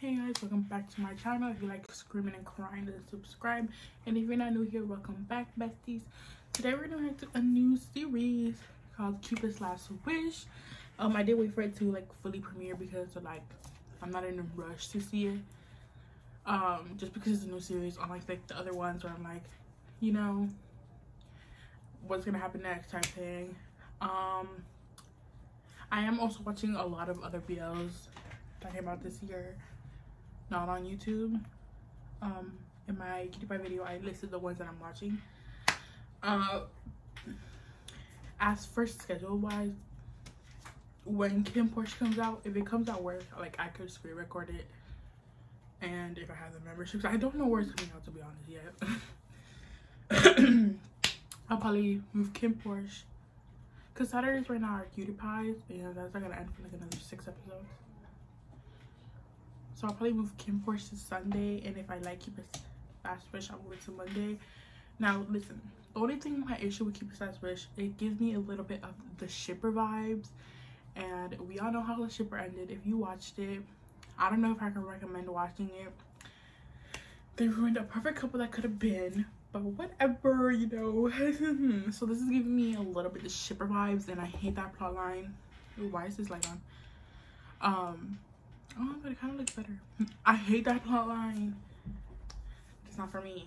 Hey guys, welcome back to my channel. If you like screaming and crying, then subscribe. And if you're not new here, welcome back, besties. Today we're gonna do a new series called Cupid's Last Wish. Um, I did wait for it to like fully premiere because like I'm not in a rush to see it. Um, just because it's a new series, unlike like the other ones where I'm like, you know, what's gonna happen next type thing. Um, I am also watching a lot of other BLs that came out this year, not on YouTube. Um, in my cutie pie video, I listed the ones that I'm watching. Uh, as for schedule wise, when KinnPorsche comes out, if it comes out where like I could screen record it, and if I have the memberships, I don't know where it's coming out to be honest yet. I'll probably move KinnPorsche. Cause Saturdays right now are cutie pies, and that's not gonna end for like another six episodes. So I'll probably move KinnPorsche to Sunday, and if I like Cupid's Last Wish, I'll move it to Monday. Now listen, the only thing my issue with Cupid's Last Wish, it gives me a little bit of the shipper vibes, and we all know how the shipper ended. If you watched it, I don't know if I can recommend watching it. They ruined a perfect couple that could have been, but whatever, you know. so this is giving me a little bit of the shipper vibes, and I hate that plot line. Ooh, why is this light on? Um, oh, but it kind of looks better. I hate that plot line. It's not for me.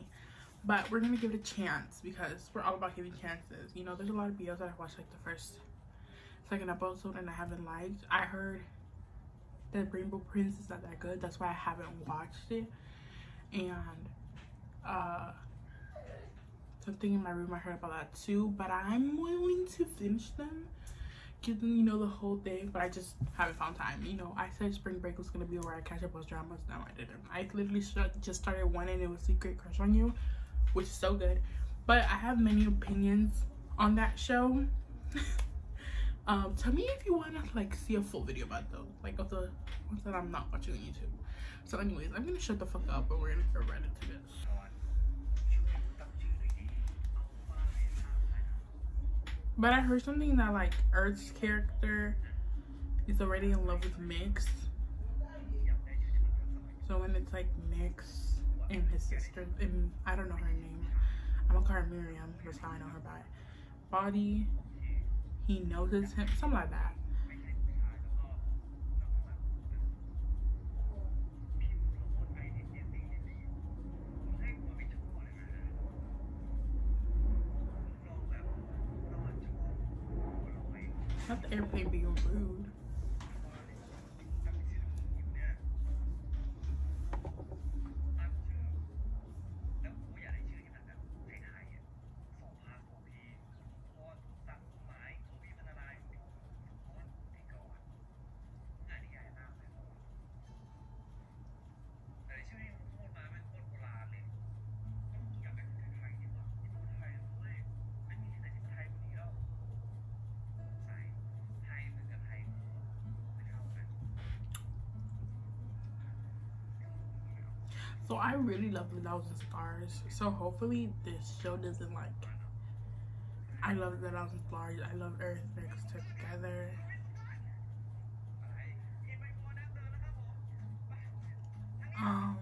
But we're gonna give it a chance because we're all about giving chances. You know, there's a lot of videos that I watched like the first, second episode and I haven't liked. I heard that Rainbow Prince is not that good. That's why I haven't watched it. And uh something in my room I heard about that too. But I'm willing to finish them. Give you know, the whole thing. But I just haven't found time. You know, I said spring break was gonna be where I catch up with dramas. No, I didn't. I literally just started one and it was Secret Crush on You, which is so good. But I have many opinions on that show. um tell me if you want to like see a full video about those like of the ones that i'm not watching on youtube so anyways i'm gonna shut the fuck up and we're gonna go right into this but i heard something that like earth's character is already in love with mix. So when it's like mix and his sister and i don't know her name. I'm gonna call her miriam that's how i know her by body. He noticed him, something like that. I really love The Thousand Stars. So hopefully this show doesn't like. I love The Thousand Stars. I love Earth mixed together. Um.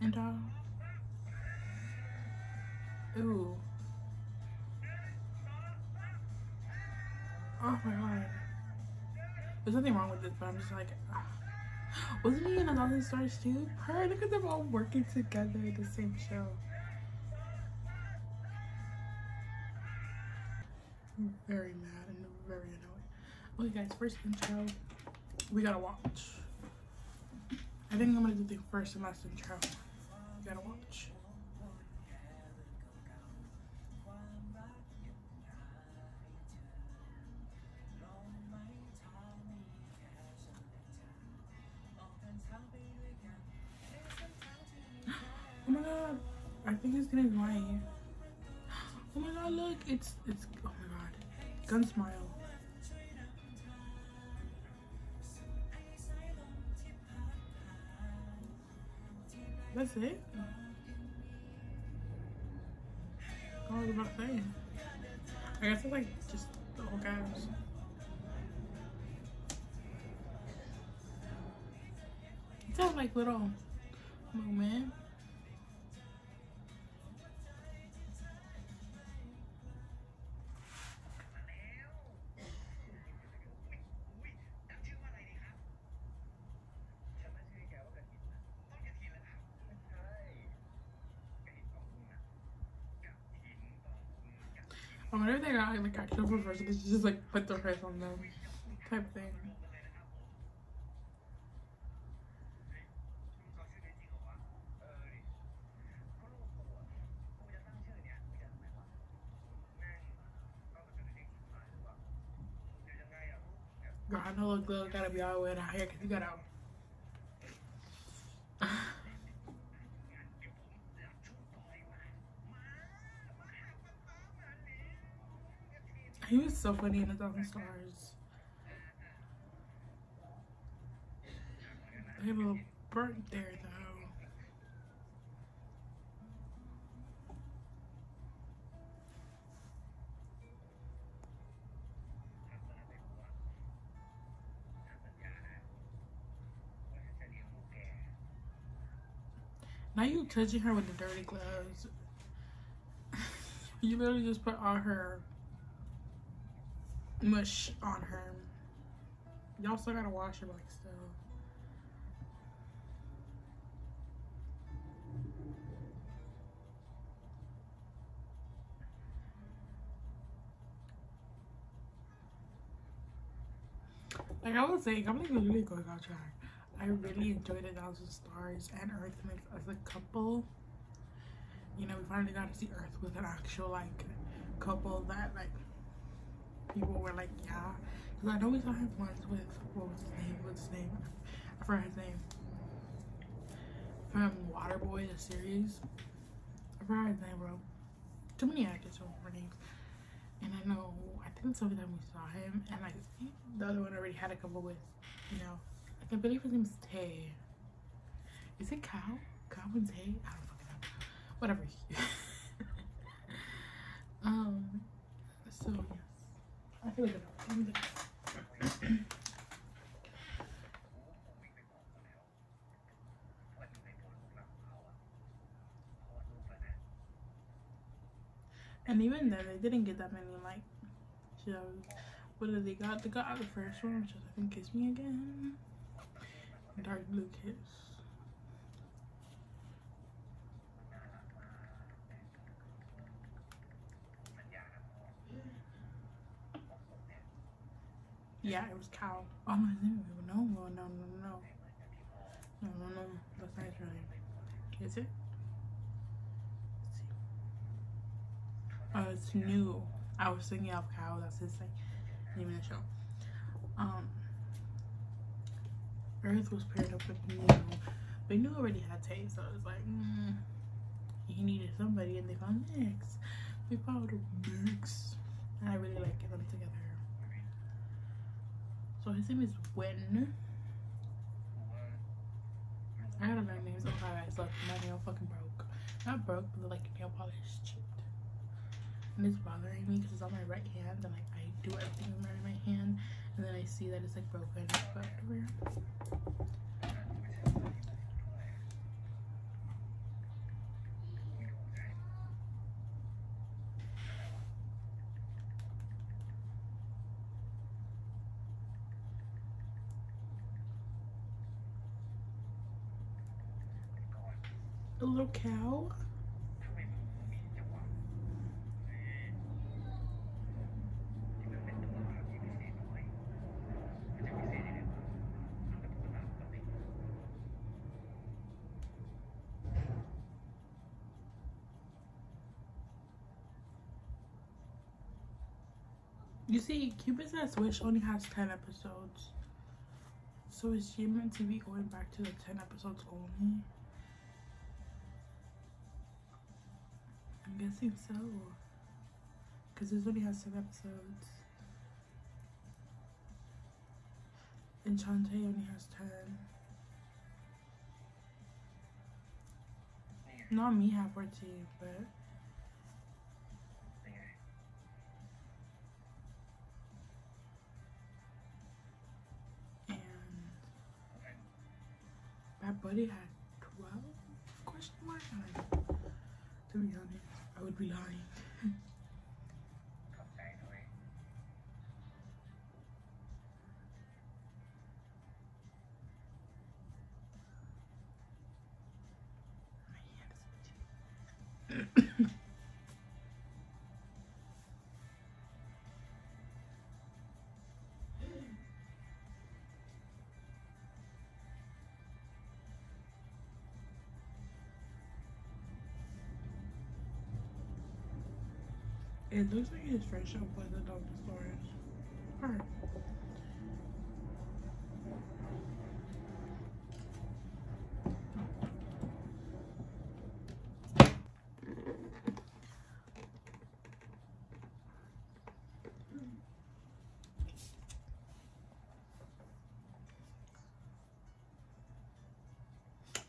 And uh. Ooh. Oh my god. There's nothing wrong with this, but I'm just like. Uh, wasn't he in A Thousand Stars too? Her, look at them all working together in the same show. Very mad and very annoyed. Okay guys, first intro, we gotta watch. I think I'm gonna do the first and last intro. We gotta watch. That's it? I was about to say. I guess it's like just the whole guys. It's all like little moment. I wonder if they got like actual professionals just like put their face on them type thing. Girl, I know look good gotta be all the way out here because you got he was so funny in A Thousand Stars. They have a little burnt there though. Now you touching her with the dirty gloves. you literally just put all her mush on her. Y'all still gotta wash it like still. Like I was saying, I'm like really going on track. I really enjoyed A Thousand Stars and Earthquake as a couple. You know, we finally got to see Earth with an actual like couple that like people were like, yeah. Because I know we saw him once with what was his name? What's his name? I forgot his name. From Waterboy, the series. I forgot his name, bro. Too many actors don't remember names. And I know, I think the time we saw him, and like the other one already had a couple with, you know, I believe his name is Tay. Is it Kao? Kao and Tay? I don't fucking know. Whatever. um. So yes, I feel look. And even then, they didn't get that many like shows. What did they got? They got the first one, which is I think Kiss Me Again dark blue kiss. Yeah, it was Kao. Oh my no, no, no, no, no. No, no, no. That's not really. Is it? Oh, it's new. I was thinking of Kao. That's his like name in the show. Um, Earth was paired up with new, but new already had taste. So it was like, mm, he needed somebody, and they found Mix. They found Mix. and I really like them together. So his name is Wen. I gotta learn names. I'm sorry, guys. Look, my nail fucking broke. Not broke, but like nail polish chipped. And it's bothering me because it's on my right hand, and like I do everything with my right hand, and then I see that it's like broken. But. Cow. You see, Cupid's Last Wish only has 10 episodes. So is meant to be going back to the 10 episodes only? Guessing so. Because this only has seven episodes. Enchante only has ten. Not me have 14, but and my buddy had 12 question mark. Like, to be honest, be lying. It looks like his fresh up with the dog stores. Alright.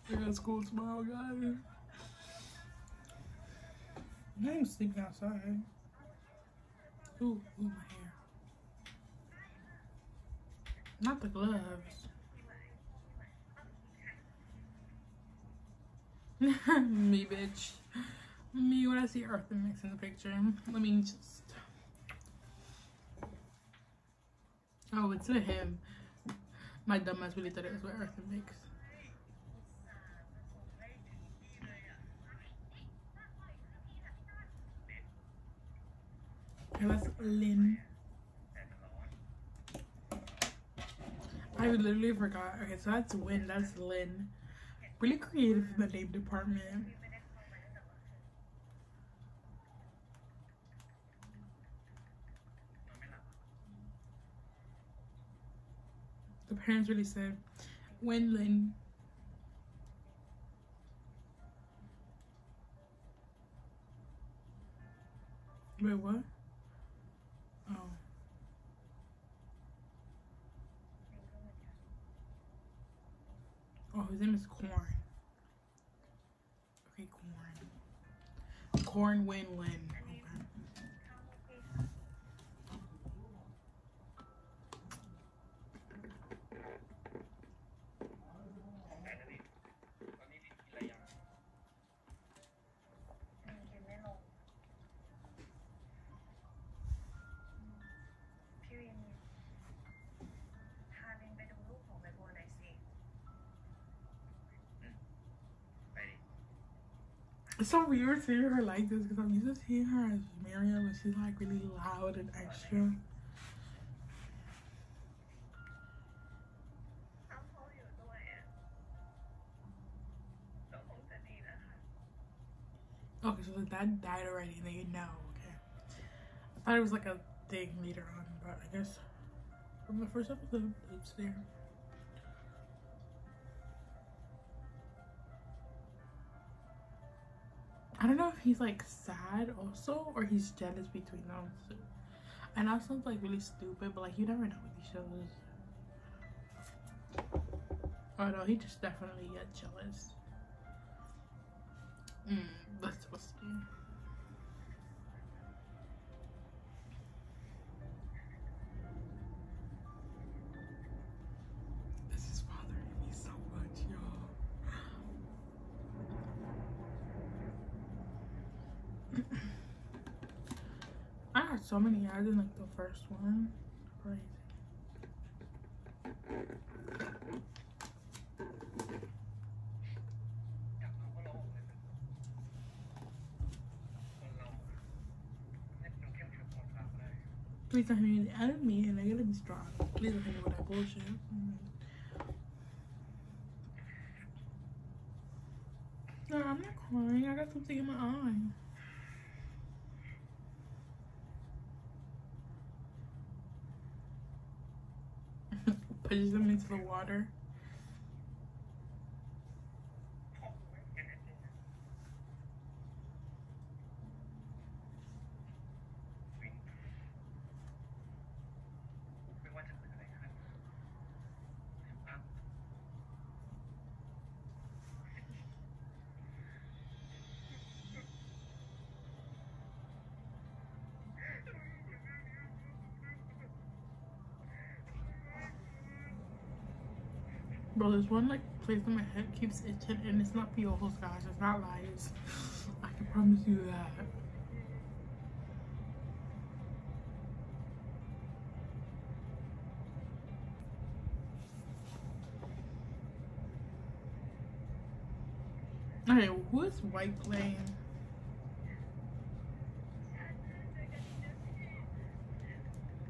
I got school tomorrow, guys. I sleeping outside. Ooh, ooh, my hair. Not the gloves. Me, bitch. Me when I see Earth Mix in the picture. Let me just. Oh, it's with him. My dumbass really thought it was with Earth Mix. Was Lynn. I literally forgot. Okay, so that's Win. That's Lynn. Really creative in the name department. The parents really said, Win Lynn. Wait, what? Oh. Oh, his name is Corn. Okay, Corn. Corn Win Win. It's so weird seeing her like this because I'm used to seeing her as Miriam and she's like really loud and extra. Okay, so the dad died already and they know, okay. I thought it was like a thing later on, but I guess from the first episode it's there. I don't know if he's like sad also or he's jealous between them. I know sounds like really stupid, but like you never know with these shows. Oh no, he just definitely get jealous. Mm, that's supposed so many ads in like the first one. Crazy. Please don't hear me at me and I gotta be strong. Please don't hit me with that bullshit. Mm. No, I'm not crying. I got something in my eye. Pushes them into the water. Bro, this one like place in my head keeps itching and it's not piojos guys, it's not lies. I can promise you that. Okay, who is white playing?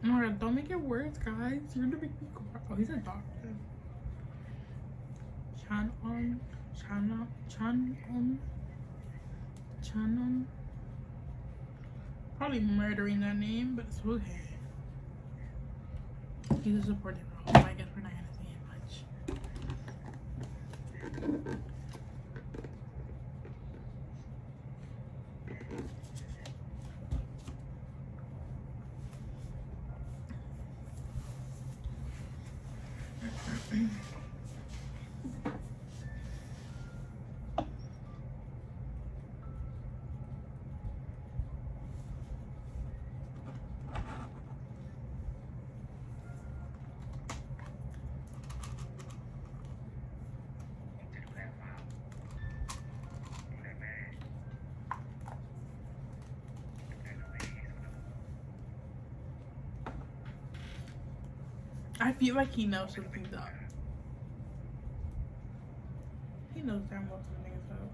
God, don't make it worse, guys. You're gonna make me cry. Oh, he's a doctor. Chan on, Chan Chan on, Chan on. Probably murdering that name, but it's okay. He's a supporting role. I guess we're not gonna say it much. I feel like he knows something's up. He knows damn well something's up.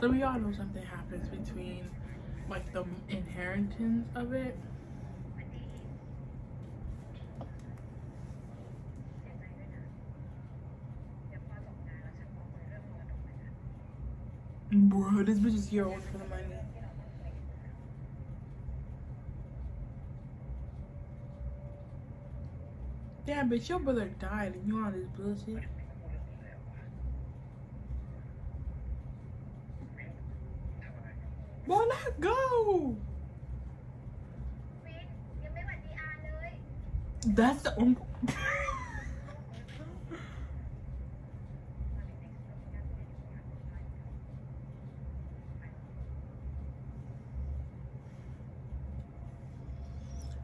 So we all know something happens between like the inheritance of it Bro, this bitch is here only for the money. Damn, bitch, your brother died and you on this bullshit. Boy, let's go! That's the uncle.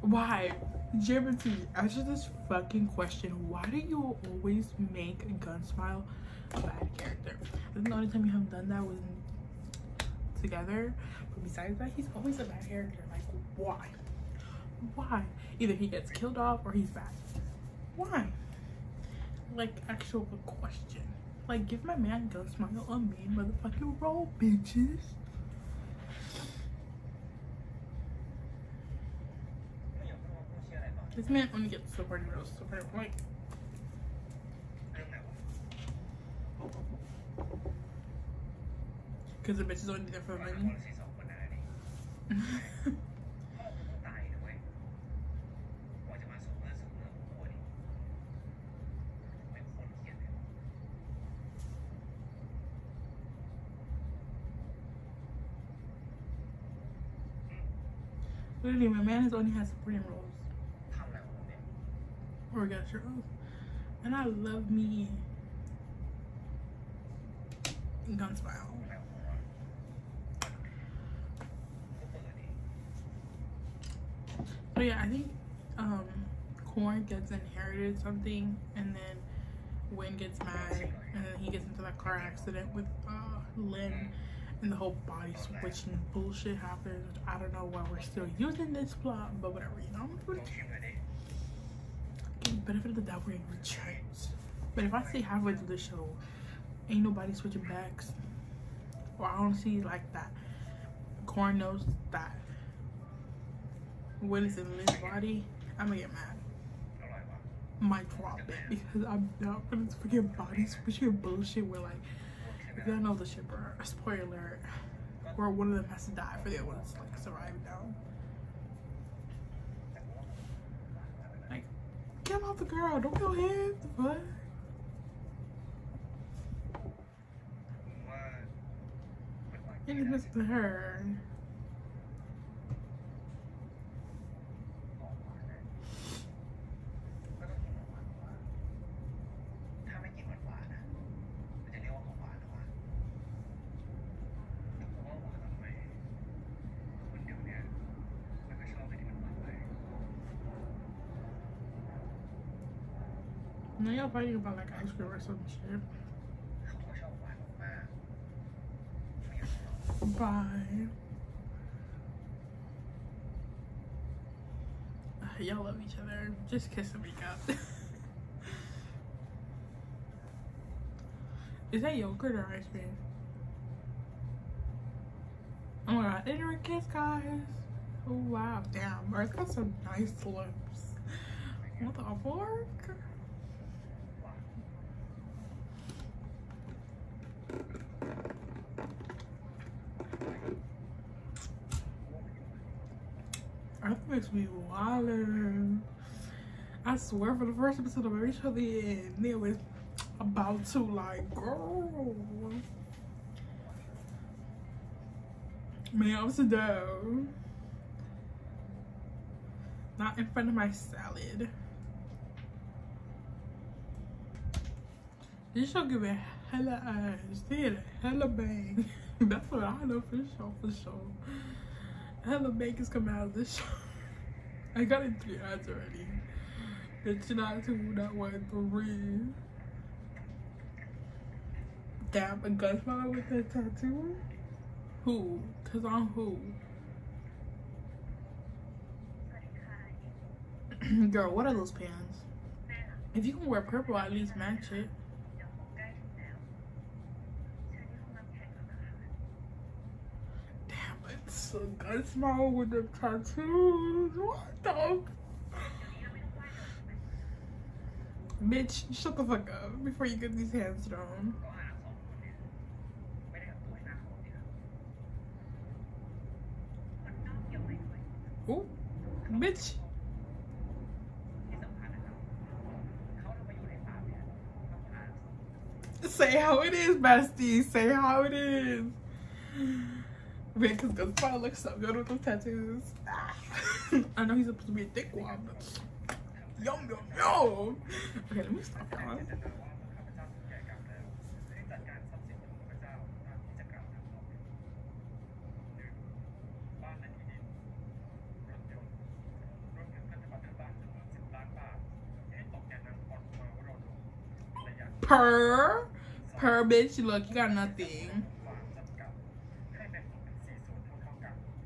Why? Jimothy, answer this fucking question. Why do you always make a Gunsmile a bad character? I think the only time you haven't done that was together. But besides that, he's always a bad character. Like, why? Why? Either he gets killed off or he's bad. Why? Like, actual question. Like, give my man Gunsmile a main motherfucking role, bitches. This man only gets supporting roles, supporting point. Because the bitch is only there for the money. Literally, my man has only has supporting roles your oath. And I love me Gunsmile. But yeah, I think um Corn gets inherited something and then Win gets mad and then he gets into that car accident with uh Lynn and the whole body switching bullshit happens. I don't know why we're still using this plot, but whatever, you know benefit of the doubt we're in returns. But if I see halfway through the show, ain't nobody switching backs, or I don't see like that, Corn knows that when it's in Lynn's body, I'm gonna get mad. Might drop because I'm not this freaking body switching bullshit where like if y'all know the shipper, spoiler alert, where one of them has to die for the other one to like survive down. Get off the girl. Don't kill him. What? And it's to her. Y'all fighting about like ice cream or some shit. Bye. Y'all love each other. Just kiss and make up. Is that yogurt or ice cream? Oh my god, they didn't kiss, guys. Oh wow, damn, Mark got some nice lips. What the fork? bitch be wildin'. I swear for the first episode of my show the end, it was about to like, girl. Man, I'm so dumb. Not in front of my salad. This show give me hella eyes. They had a hella bang. That's what I know for sure, for sure. Hella bang is coming out of this show. I got in three ads already. It's not two, not one, three. Damn, a godfather with a tattoo? Who? Cause I'm who? Girl, what are those pants? If you can wear purple, at least match it. some good smile with the tattoos. What the? Bitch, shut the fuck up before you get these hands thrown. Ooh, bitch. Say how it is, bestie. Say how it is. Because this gonna so good with those tattoos. Ah. I know he's supposed to be a thick one, but yum yum yum. Okay, let me stop that one. Per, per bitch, look, you got nothing.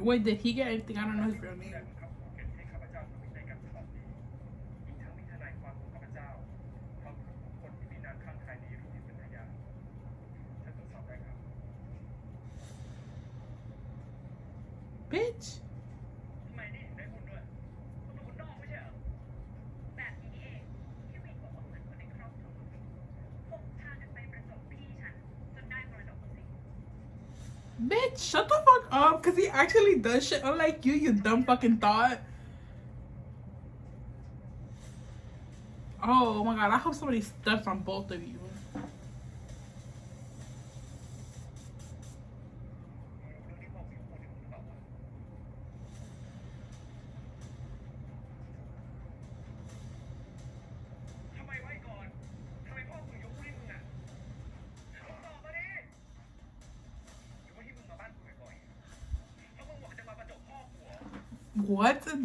Wait, did he get anything? I don't know his real. does shit unlike you, you dumb fucking thought. Oh my god, I hope somebody steps on both of you.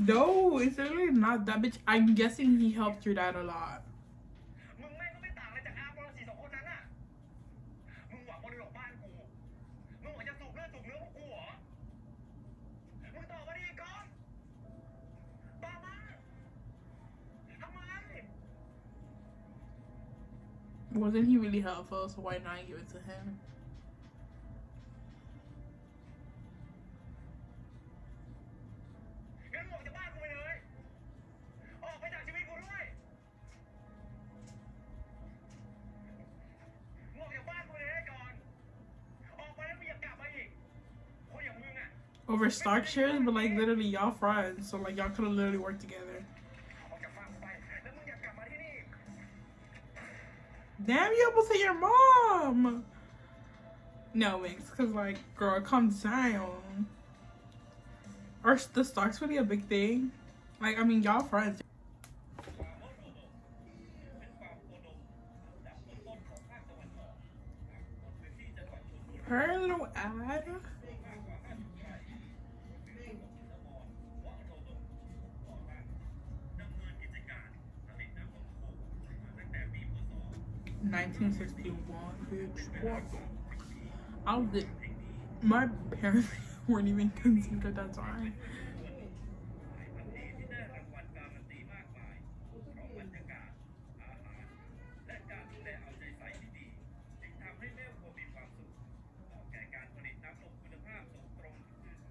No, it's really not that bitch. I'm guessing he helped your dad a lot. Wasn't he really helpful, so why not give it to him? over stock shares, but like literally y'all friends, so like y'all could have literally worked together. Damn, you almost hit your mom. No, Mix, cause like, girl, calm down. Are the stocks really a big thing? Like, I mean, y'all friends. I was the, my parents weren't even conceived at that time.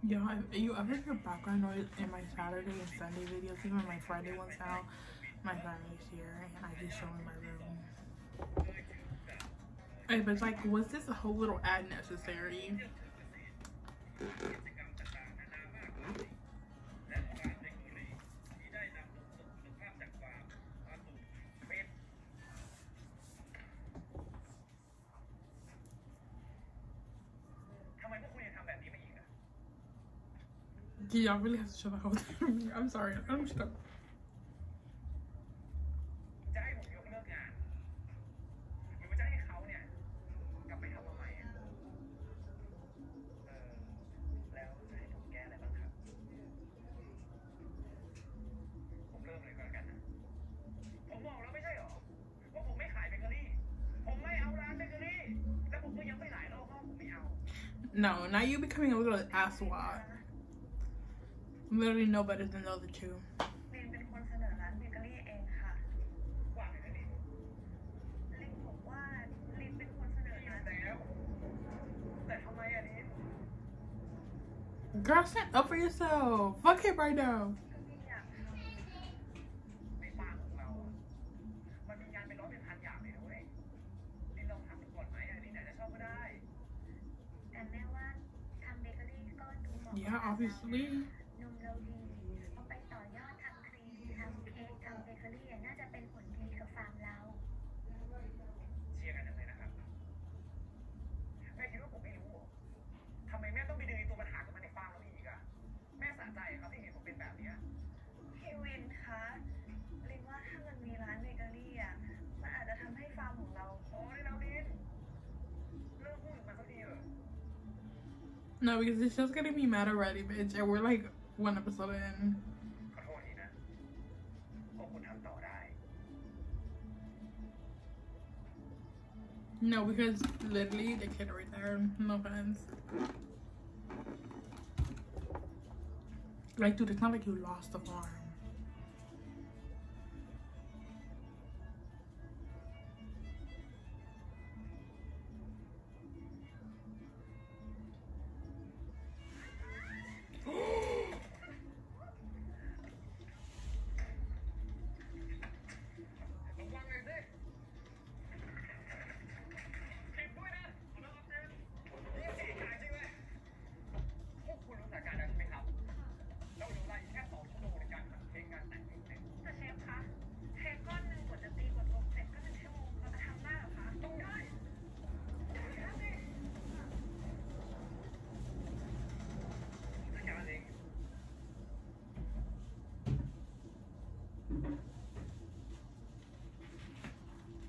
Yeah, if you ever hear background noise in my Saturday and Sunday videos, even my Friday ones now, my family's here, and I just show in my room. It was like, was this a whole little ad necessary? Yeah, I really have to show the whole thing. I'm sorry. I'm stuck. Now you're becoming a little asswad. Literally no better than the other two. Girl, stand up for yourself. Fuck it right now. obviously. No, because it's just gonna be mad already, bitch. And we're like one episode in. No, because literally the kid right there, no offense. Like, dude, it's not like you lost the farm.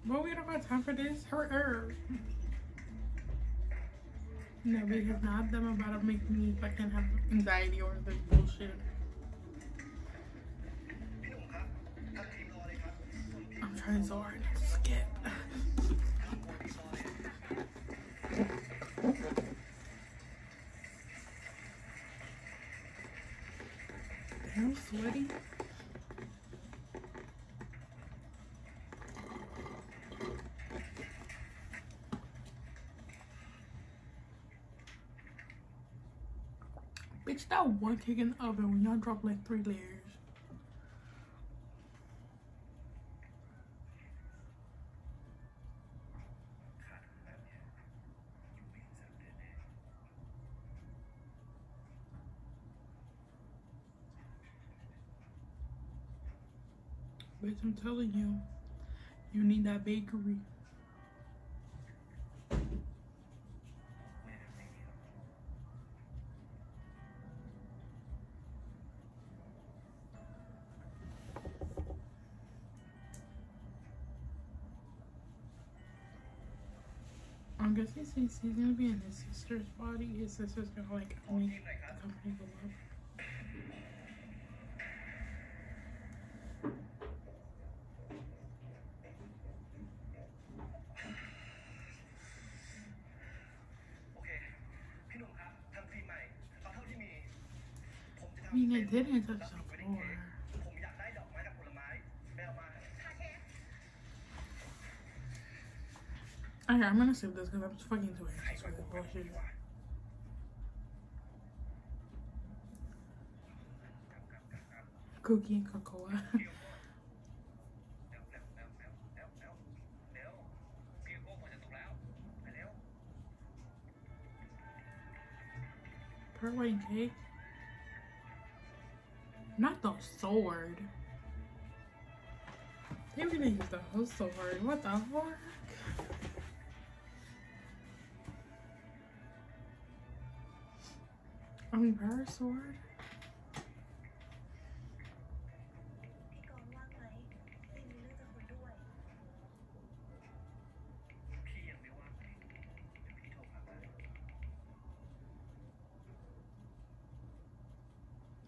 But we don't have time for this. Her herb. No, because now them about to make me fucking have anxiety or this bullshit. got one cake in the oven when y'all drop like three layers? Bitch, I'm telling you, you need that bakery. Because he thinks he's gonna be in his sister's body, his sister's gonna like own the company below. I mean, I didn't touch them. Okay, I'm gonna save this because I'm fucking too anxious for this bullshit. Cookie and cocoa. Pearl cake? Not the sword. They are gonna use the whole sword. What the fuck? A reverse sword?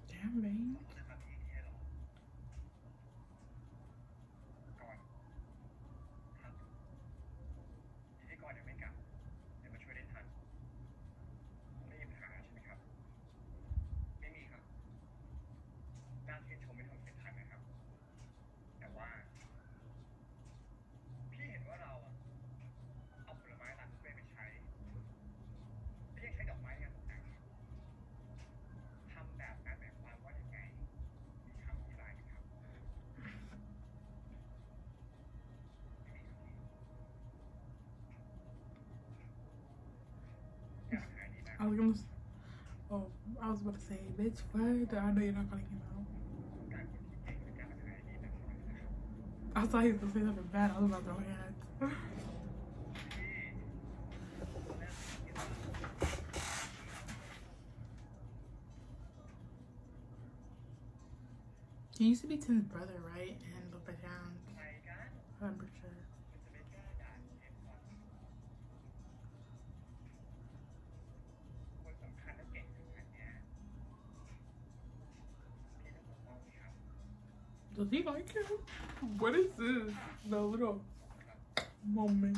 Damn, man. I was gonna, oh, I was about to say, bitch, what? I know you're not gonna out. I thought he was gonna say something bad. I was about to throw hands. He used to be Tim's brother, right? And Papa Downs. Does he like it? What is this? The little moment.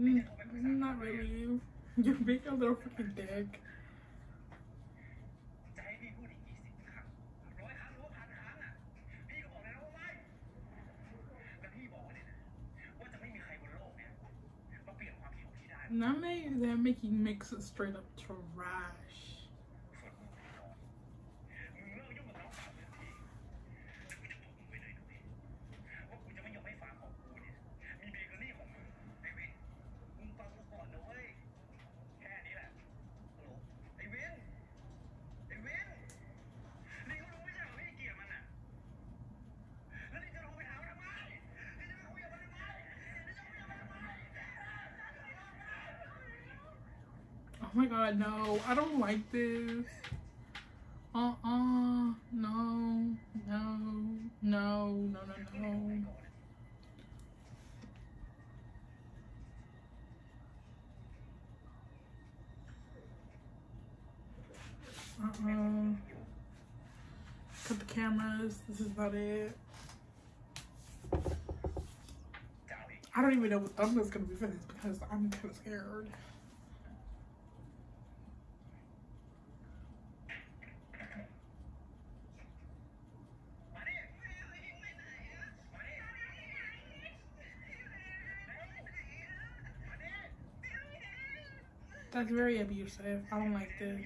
Not really You're being a little fucking dick. Now they, they're making mix straight up trash. No. I don't like this. Uh-uh. No. No. No. No, no, no. Uh-uh. Cut the cameras. This is about it. I don't even know what thumbnail's gonna be for this because I'm kind of scared. That's very abusive. I don't like this.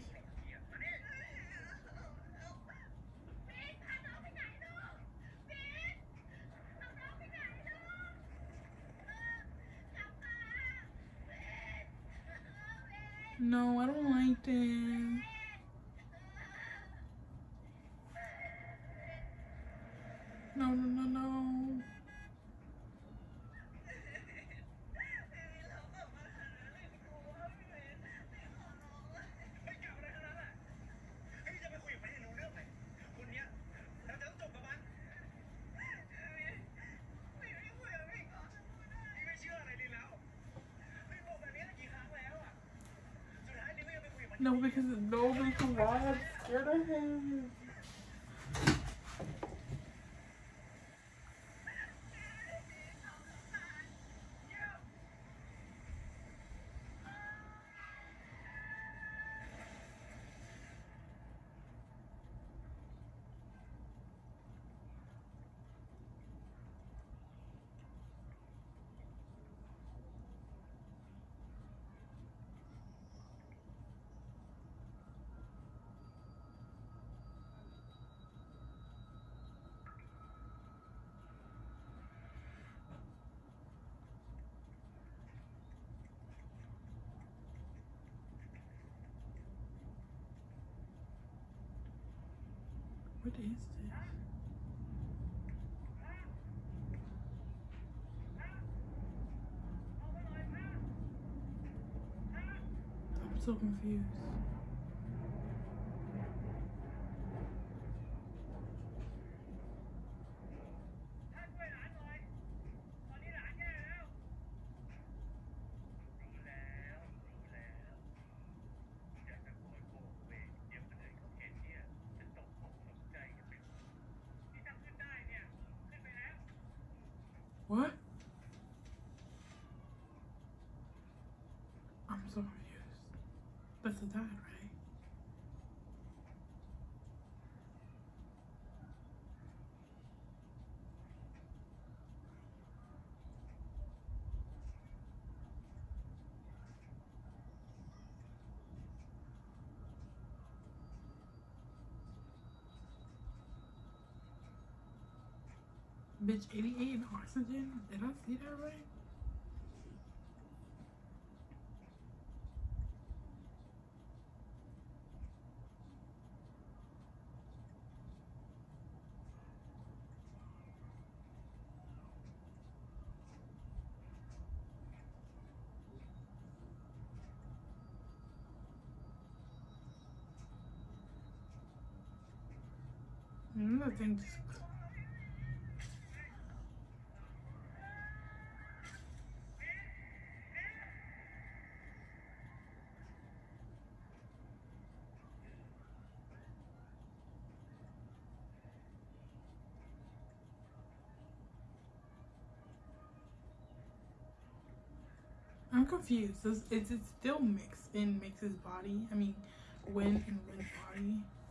What is this? I'm so confused. of God, right? Bitch, 88 oxygen? Did I see that right? I'm confused. Is, is it still mixed in Mix's body? I mean, when and when body?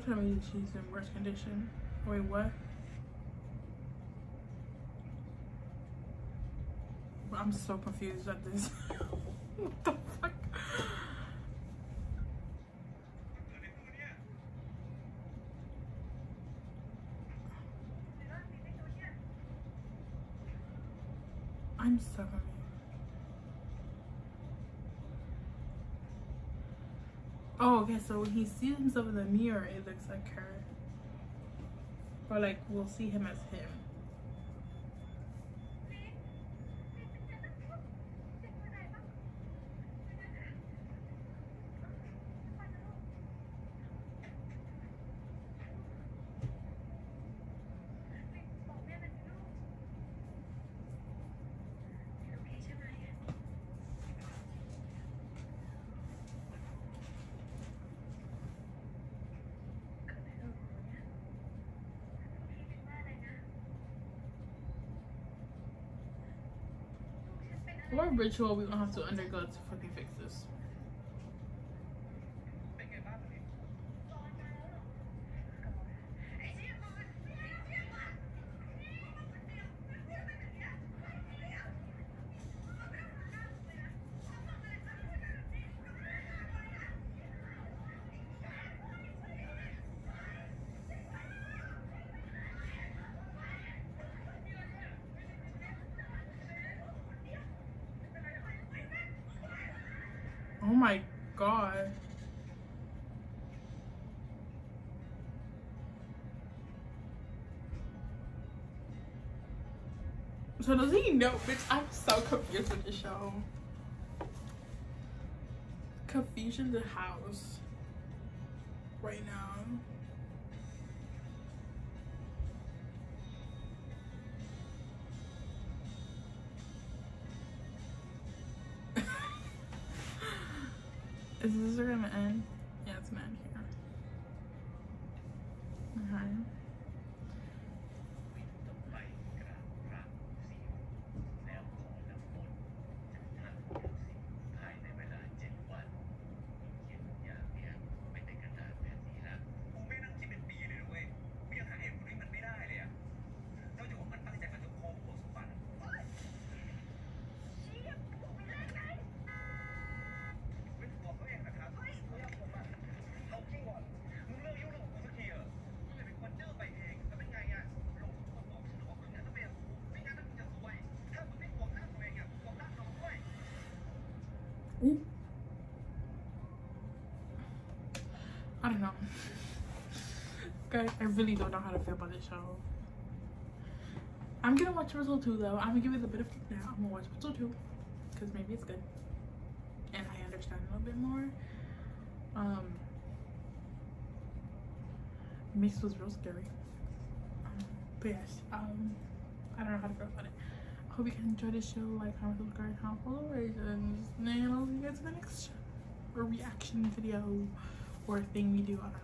tell me that she's in worse condition. Wait, what? I'm so confused at this. what the fuck? I'm so confused. Okay, so when he sees himself in the mirror, it looks like her. Or like we'll see him as him. ritual we're gonna have to undergo to fucking fix this. Oh my god. So does he know, bitch? I'm so confused with the show. Confusion the house right now. guys, I really don't know how to feel about this show. I'm gonna watch Wrestle 2 though. I'm gonna give it a bit of now. I'm gonna watch Wrestle 2 because maybe it's good and I understand a little bit more. Um, Mix was real scary. Um, but yes, um, I don't know how to feel about it. I hope you guys enjoyed this show. Like, comment, subscribe, comment, follow, and I'll see you guys in the next or reaction video or thing we do. on our.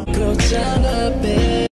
shut up, babe.